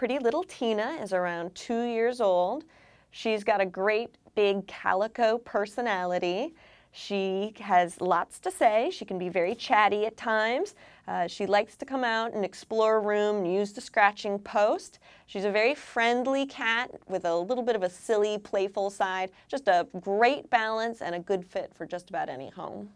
pretty little Tina is around two years old. She's got a great big calico personality. She has lots to say. She can be very chatty at times. Uh, she likes to come out and explore a room and use the scratching post. She's a very friendly cat with a little bit of a silly, playful side. Just a great balance and a good fit for just about any home.